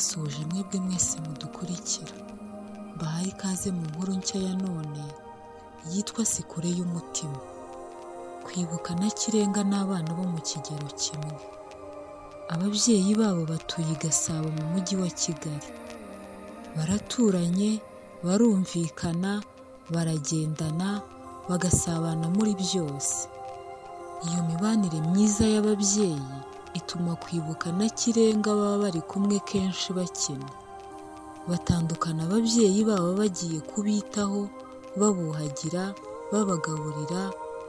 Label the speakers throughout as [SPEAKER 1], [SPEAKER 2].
[SPEAKER 1] ndabasuhuje mwebwe mwese mudukurikira. Mbahaye ikaze mu nkuru nshya ya none yitwa si kure y'umutima. Kwibuka na kirenga n'abana bo mu kigero kimwe. Ababyeyi babo batuye i gasabo mu mujyi wa kigali. Baraturanye barumvikana baragendana bagasabana muri byose. Iyo mibanire myiza y'ababyeyi ituma kwibuka na kirenga baba bari kumwe kenshi bakina. Batandukana ababyeyi babo bagiye kubitaho babuhagira babagaburira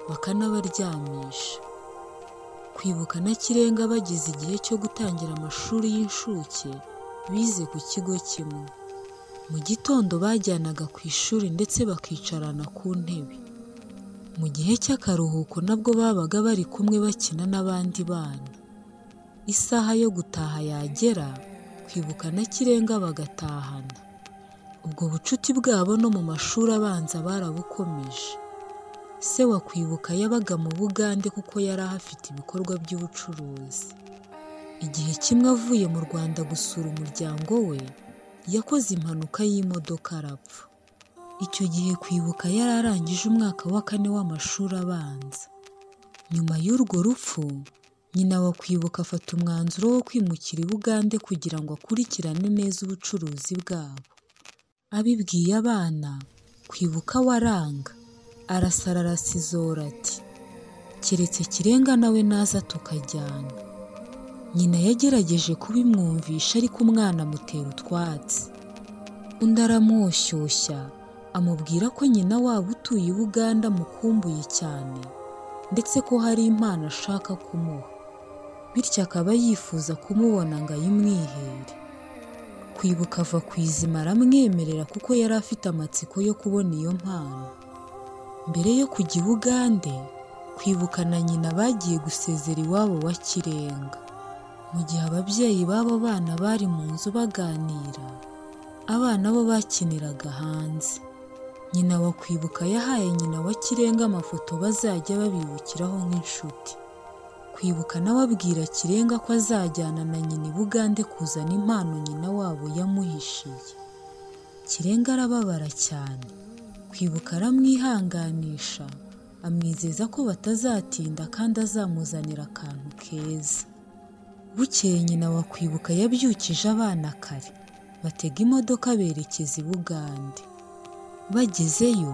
[SPEAKER 1] bakanabaryamisha. Kwibuka na kirenga bageze igihe cyo gutangira amashuri y'incuke bize ku kigo kimwe. Mu gitondo bajyanaga ku ishuri ndetse bakicarana ku ntebe. Mu gihe cy'akaruhuko nabwo babaga bari kumwe bakina n'abandi bana. Isaha yo gutaha yagera kwibuka na kirenga bagatahana. Ubwo bucuti bwabo no mu mashuri abanza barabukomeje. Se wa kwibuka yabaga mu bugande kuko yari ahafite ibikorwa by'ubucuruzi. Igihe kimwe avuye mu rwanda gusura umuryango we yakoze impanuka y'imodoka arapfa. Icyo gihe kwibuka yari arangije umwaka wa kane w'amashuri abanza. Nyuma y'urwo rupfu nyina wa kwibuka afata umwanzuro wo kwimukira i bugande kugira ngo akurikirane neza ubucuruzi bwabo. Abibwiye abana kwibuka waranga. Arasara arasizora ati keretse kirenga nawe naza tukajyana. Nyina yagerageje kubimwumvisha ariko umwana amutera utwatsi. Undi aramwoshyushya amubwira ko nyina waba utuye i buganda amukumbuye cyane ndetse ko hari impano ashaka kumuha. Bityo akaba yifuza kumubona ngo ayimwihere. Kwibuka ava ku izima aramwemerera kuko yari afite amatsiko yo kubona iyo mpano. Mbere yo kujya i bugande kwibuka na nyina bagiye gusezera iwabo wa kirenga. Mu gihe ababyeyi b'abo bana bari mu nzu baganira abana bo bakiniraga hanze. Nyina wa kwibuka yahaye nyina wa kirenga amafoto bazajya babibukiraho nk'inshuti. Kwibuka nawe abwira kirenga ko azajyana na nyina i bugande kuzana impano nyina wabo yamuhishiye. Kirenga arababara cyane. Kwibuka aramwihanganisha. Amwizeza ko batazatinda kandi azamuzanira akantu keza. Bukeye nyina wa kwibuka yabyukije abana kare. Batega imodoka berekeza i bugande. Bagezeyo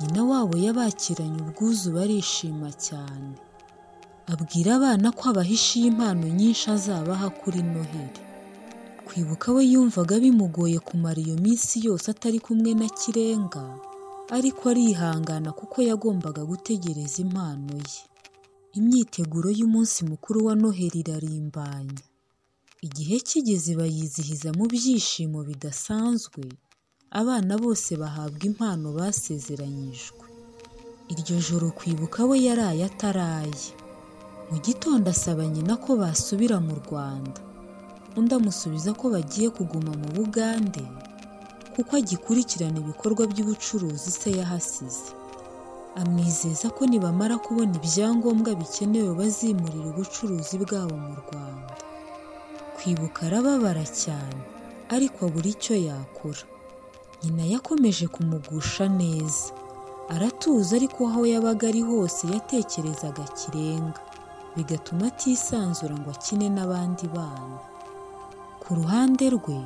[SPEAKER 1] nyina wabo yabakiranye ubwuzu barishima cyane. Abwira abana ko abahishiye impano nyinshi azabaha kuri noheli kwibuka we yumvaga bimugoye kumara iyo minsi yose atari kumwe na kirenga ariko arihangana kuko yagombaga gutegereza impano ye. Imyiteguro y'umunsi mukuru wa noheli irarimbanya igihe kigeze bayizihiza mu byishimo bidasanzwe abana bose bahabwa impano basezeranyijwe. Iryo joro kwibuka we yaraye ataraye. Mu gitondo asaba nyina ko basubira mu rwanda. Undi amusubiza ko bagiye kuguma mu bugande kuko agikurikirana ibikorwa by'ubucuruzi se yahasize. Amwizeza ko nibamara kubona ibyangombwa bikenewe bazimurira ubucuruzi bwabo mu rwanda. Kwibuka arababara cyane ariko abura icyo yakora. Nyina yakomeje kumugusha neza. Aratuza ariko aho yabaga ari hose yatekerezaga kirenga. Bigatuma atisanzura ngo akine n'abandi bana. Ku ruhande rwe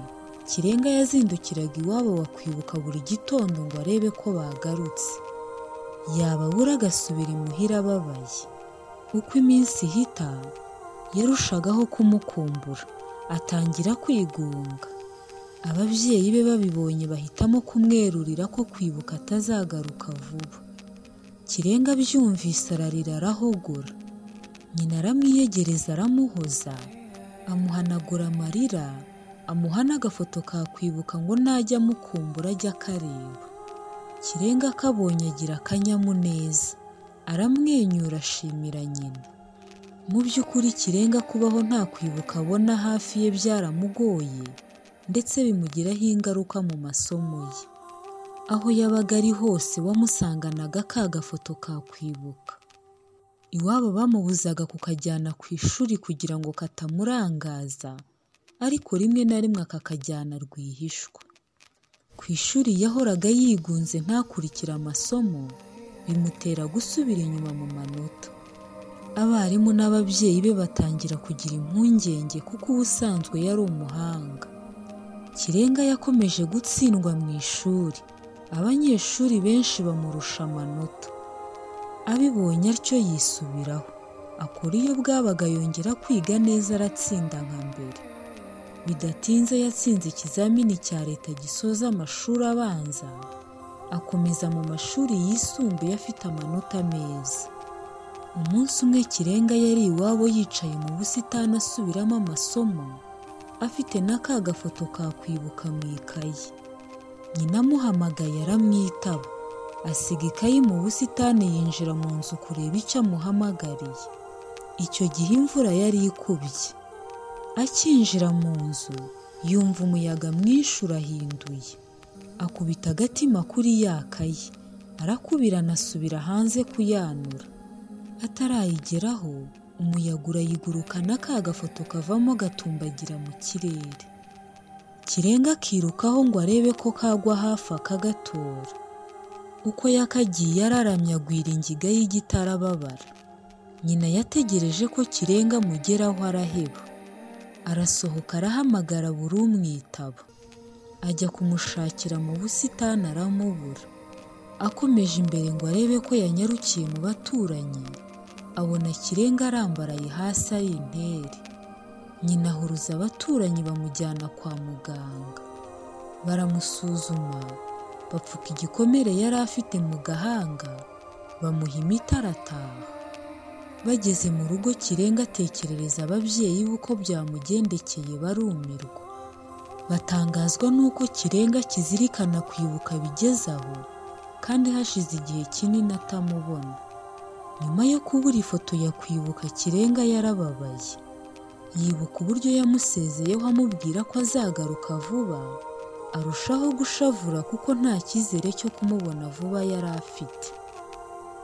[SPEAKER 1] kirenga yazindukiraga iwabo wa kwibuka buri gitondo ngo arebe ko bagarutse. Yababura agasubira imuhira ababaye. Uko iminsi ihita yarushagaho kumukumbura atangira kwigunga. Ababyeyi be babibonye bahitamo kumwerurira ko kwibuka atazagaruka vuba. Kirenga abyumvise ararira arahogora. Nyina aramwiyegereza aramuhoza. Amuhanagura amarira. Amuha n'agafoto ka kwibuka ngo najya amukumbura ajya akareba. Kirenga akabonye agira akanyamuneza. Aramwenyura ashimira nyina. Mu by'ukuri kirenga kubaho nta kwibuka abona hafi ye byaramugoye ndetse bimugiraho ingaruka mu masomo ye. Aho yabaga ari hose wamusanganaga ka gafoto ka kwibuka. Iwabo bamubuzaga kukajyana ku ishuri kugira ngo katamurangaza ariko rimwe na rimwe akakajyana rwihishwa. Ku ishuri yahoraga yigunze ntakurikire amasomo, bimutera gusubira inyuma mu manota. Abarimu n'ababyeyi be batangira kugira impungenge kuko ubusanzwe yari umuhanga. Kirenga yakomeje gutsindwa mu ishuri, abanyeshuri benshi bamurusha amanota. Abibonye atyo yisubiraho, akora iyo bwabaga yongera kwiga neza aratsinda nka mbere. Bidatinze yatsinze ikizamini cya leta gisoza amashuri abanza, akomeza mu mashuri yisumbuye afite amanota meza. Umunsi umwe Kirenga yari iwabo yicaye mu busitani asubiramo amasomo, afite na ka gafoto ka kwibuka mu ikayi. Nyina amuhamagaye aramwitaba, asiga ikayi mu busitani yinjira mu nzu kureba icyo amuhamagariye. Icyo gihe imvura yari ikubye. Akinjira mu nzu, yumva umuyaga mwinshi urahinduye. Akubita agatima kuri ya kayi, arakubirana asubira hanze kuyanura. Atarayigeraho, umuyaga urayigurukana ka gafoto kavamo gatumbagira mu kirere. Kirenga akirukaho ngo arebe ko kagwa hafi akagatora. Uko yakagiye araramye agwira ingiga y'igiti. Nyina yategereje ko Kirenga amugeraho araheba. Arasohoka arahamagara buri umwitaba. Ajya kumushakira mu busitani aramubura. Akomeje imbere ngo arebe ko yanyarukiye mu baturanyi, abona Kirenga arambaraye hasi ari intere. Nyina ahuruza abaturanyi bamujyana kwa muganga. Baramusuzuma, bapfuka igikomere yari afite mu gahanga, bamuha imiti arataha. Bageze mu rugo Kirenga atekerereza ababyeyi be uko byamugendekeye barumirwa. Batangazwa n'uko Kirenga kizirikana kwibuka bigeze aho, kandi hashize igihe kinini atamubona. Nyuma yo kubura ifoto ya kwibuka Kirenga yarababaye. Yibuka uburyo yamusezeyeho amubwira ko azagaruka vuba, arushaho gushavura kuko nta cyizere cyo kumubona vuba yari afite.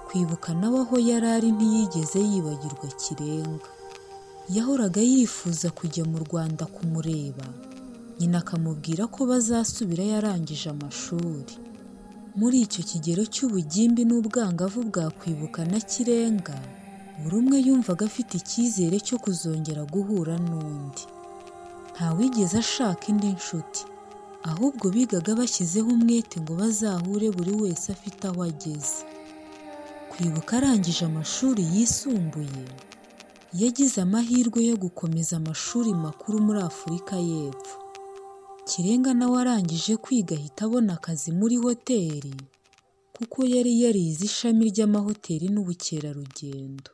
[SPEAKER 1] Kwibuka nawe aho yari ari ntiyigeze yibagirwa Kirenga. Yahoraga yifuza kujya mu Rwanda kumureba, nyina akamubwira ko bazasubirayo arangije amashuri. Muri icyo kigero cy'ubugimbi n'ubwangavu bwa Kwibuka na Kirenga, buri umwe yumvaga afite icyizere cyo kuzongera guhura n'undi. Ntawigeze ashaka indi nshuti, ahubwo bigaga bashyizeho umwete ngo bazahure buri wese afite aho ageze. Kwibuka arangije amashuri yisumbuye, yagize amahirwe yo gukomeza amashuri makuru muri Afurika y'Epfo. Kirenga nawe arangije kwiga ahita abona akazi muri hoteli, kuko yari yarize ishami ry'amahoteli n'ubukerarugendo.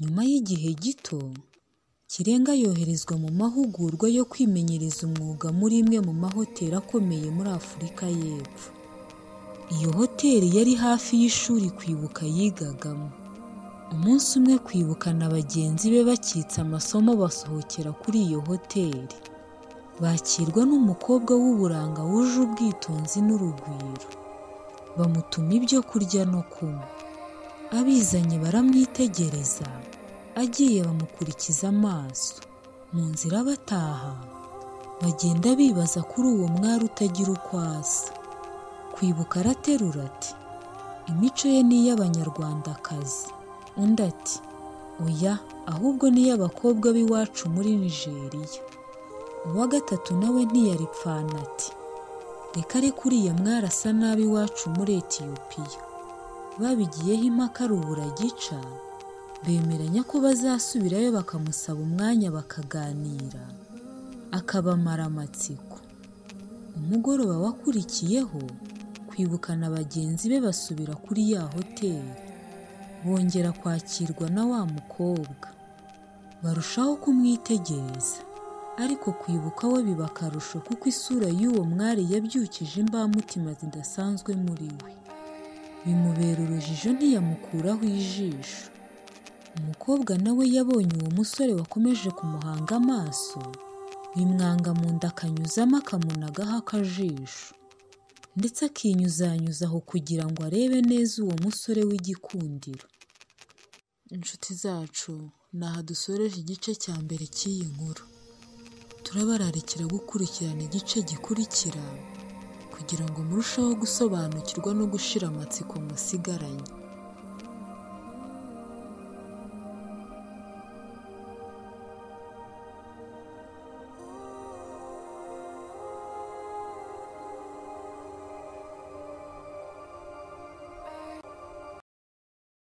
[SPEAKER 1] Nyuma y'igihe gito, Kirenga yoherezwa mu mahugurwa yo kwimenyereza umwuga muri imwe mu mahoteli akomeye muri Afurika y'Epfo. Iyo hoteli yari hafi y'ishuri Kwibuka yigagamo. Umunsi umwe Kwibuka na bagenzi be bakitse amasomo basohokera kuri iyo hoteli. Bakirwa n'umukobwa w'uburanga wuje ubwitonzi n'urugwiro. Bamutuma ibyo kurya no kunywa. Abizanye baramwitegereza, agiye bamukurikiza amaso. Mu nzira bataha, bagenda bibaza kuri uwo mwari utagira uko asa. Kwibuka araterura ati imico ye ni iy'Abanyarwandakazi. Undi ati oya ahubwo ni iy'abakobwa b'iwacu muri Nigeriya. Uwa gatatu nawe ntiyaripfana ati reka reka uriya mwari asa nabi iwacu muri Etiyopiya. Babigiyeho impaka rubura gica, bemeranya ko bazasubirayo bakamusaba umwanya bakaganira, akabamara amatsiko. Umugoroba wakurikiyeho, Kwibuka na bagenzi be basubira kuri ya hoteli. Bongera kwakirwa na wa mukobwa. Barushaho kumwitegereza. Ariko Kwibuka we biba akarusho kuko isura y'uwo mwari yabyukije imbamutima zidasanzwe muri we. Bimubera urujijo ntiyamukuraho ijisho. Umukobwa nawe yabonye uwo musore wakomeje kumuhanga amaso, bimwanga mu nda akanyuzamo akamunagaho akajisho. Ndetse akinyuzanyuza aho kugira ngo arebe neza uwo musore w'igikundiro. Inshuti zacu, ni aha dusoreje igice cya mbere cy'iyi nkuru. turabararikira gukurikirana igice gikurikira kugira ngo murusheho gusobanukirwa no gushira amatsiko musigaranye